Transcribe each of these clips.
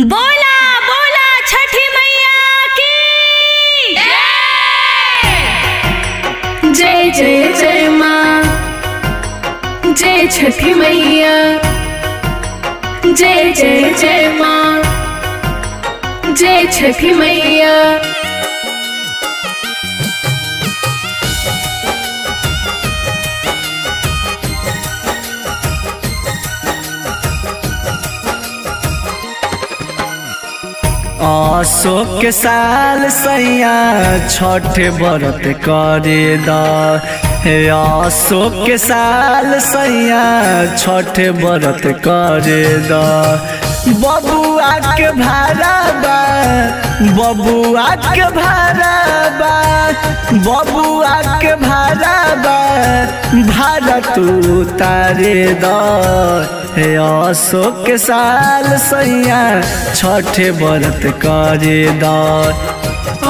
बोला बोला, छठी मैया की। जय। जय जय माँ। जय छठी मैया। जय जय जय माँ। जय छठी मैया। अशोक साल सैया छठ व्रत करे द हे अशोक साल सैया छठ व्रत करे द बबुआ के भाड़ा बा बबुआ के भाड़ा बा बबुआ के भाड़ा बा भाड़ा तू तारे द हे अशोक के साल सैया, छठ व्रत करे द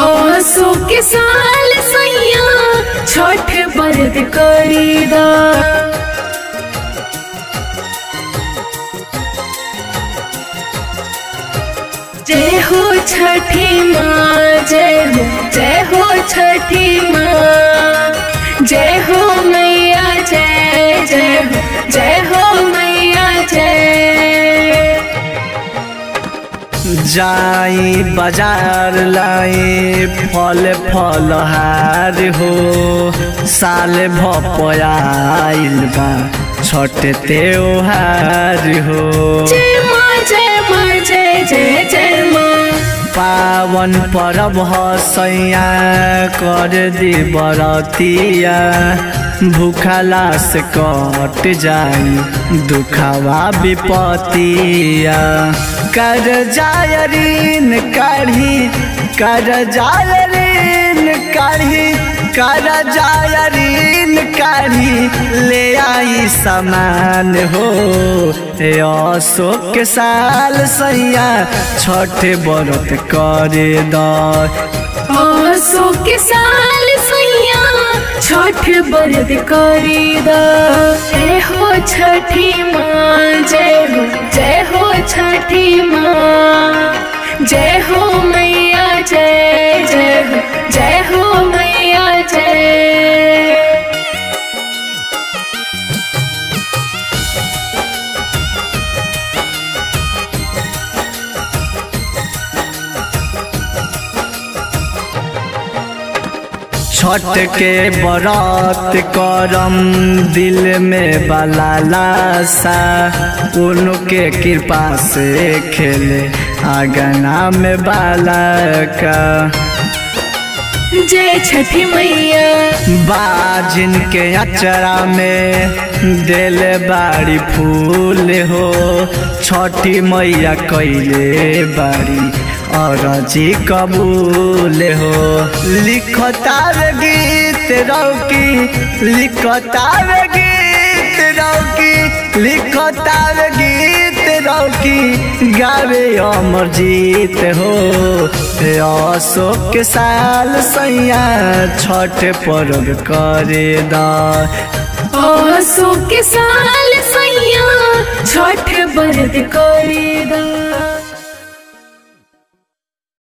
आसो के साल सैया, छठ व्रत करी दा जय हो छठी माँ जाई बाजार लाई फल फलहार हो। साल भपयाइल बा छठ त्योहार हो। पावन परब हसैया कर दी बरतिया। भूखला से कट जाई दुखावा विपतिया। कर जाय ऋण काढ़ी, कर जाय ऋण काढ़ी, कर जाय ऋण काढ़ी, ले आई सामान हो। अशोक साल सैया छठ व्रत करे द। आसो के साल छठ बरद करी जय हो छठी माँ, जय हो जय हो छठी माँ। जय हो मैया छठ के व्रत करम दिल में बलालासा उनके कृपा से खेले आगना में बालका। जय छठी मैया। बाजिन के अचरा में दिल बाड़ी फूल हो छठी मैया कैले बाड़ी। अरजी कबूल हो। लिखतार गीत रौकी लिखतार गीत रौकी लिखतार गीत रौकी। गावे अमरजीत हो। अशोक साल सैया, छठ पर्व करे आसो साल सैया, छठ व्रत करी